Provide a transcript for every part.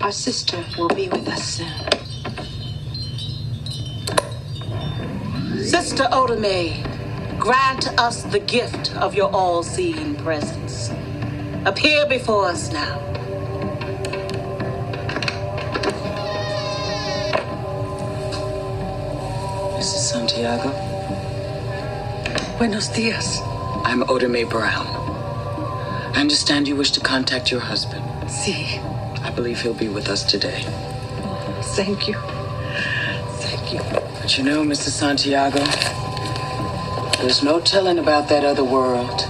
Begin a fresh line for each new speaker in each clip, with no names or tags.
Our sister will be with us soon. Sister Otome, grant us the gift of your all-seeing presence. Appear before us now.
Mrs. Santiago,
Buenos dias.
I'm Oda Brown. I understand you wish to contact your husband.
Si.
I believe he'll be with us today.
Thank you. Thank you.
But you know, Mr. Santiago, there's no telling about that other world.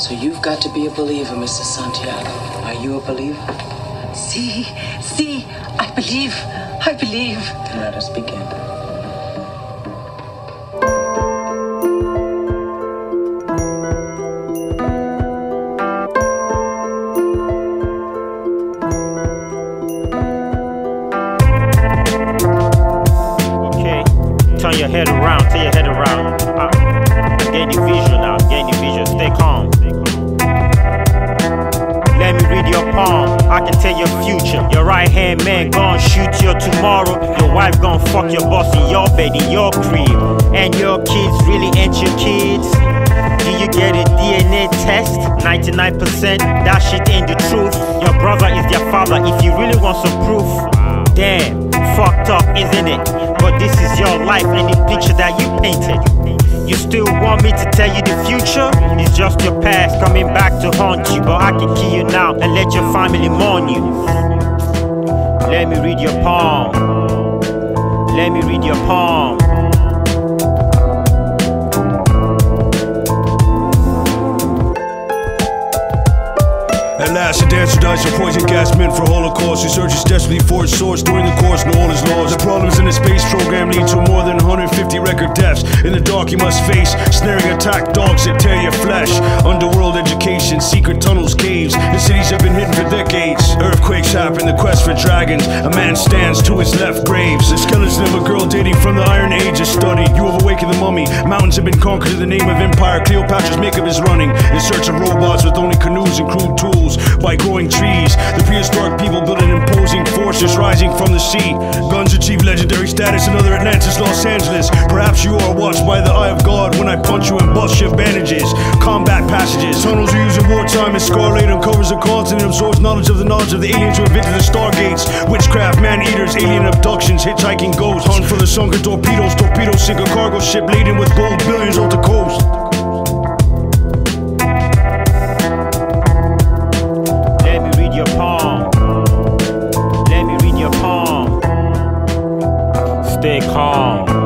So you've got to be a believer, Mr. Santiago. Are you a believer?
Si. Si. I believe. I believe.
Then let us begin.
Turn your head around, turn your head around. Uh, gain the vision now, gain the vision. Stay calm. Let me read your palm. I can tell your future. Your right hand man gon' shoot your tomorrow. Your wife gon' fuck your boss in your bed in your crib. And your kids really ain't your kids. Do you get a DNA test? 99% that shit ain't the truth. Your brother is their father if you really want some proof. Damn, fucked up, isn't it? But this is your life and the picture that you painted. You still want me to tell you the future? It's just your past coming back to haunt you. But I can kill you now and let your family mourn you. Let me read your palm. Let me read your palm.
At last, a dancer dies of poison gas meant for Holocaust. He searches desperately for its source during the course, know all his laws. The problems in the space program lead to more than 150 record deaths. In the dark, you must face snaring attack dogs that tear your flesh. Underworld education, secret tunnels, caves. The cities have been hidden for decades. Earthquakes happen, the quest for dragons. A man stands to his left graves. The skeleton of a girl dating from the Iron Age is studied. You have awakened the mummy. Mountains have been conquered in the name of empire. Cleopatra's makeup is running in search of robots with only canoes and crude. By growing trees, the prehistoric people built an imposing fortress rising from the sea. Guns achieve legendary status in other Atlantis, Los Angeles. Perhaps you are watched by the eye of God when I punch you and bust your bandages. Combat passages, tunnels are used in wartime. And Scarlet uncovers the continent, absorbs knowledge of the knowledge of the aliens who invented the stargates. Witchcraft, man eaters, alien abductions, hitchhiking ghosts. Hunt for the sunken torpedoes, torpedoes sink a cargo ship laden with gold billions off the coast.
Let me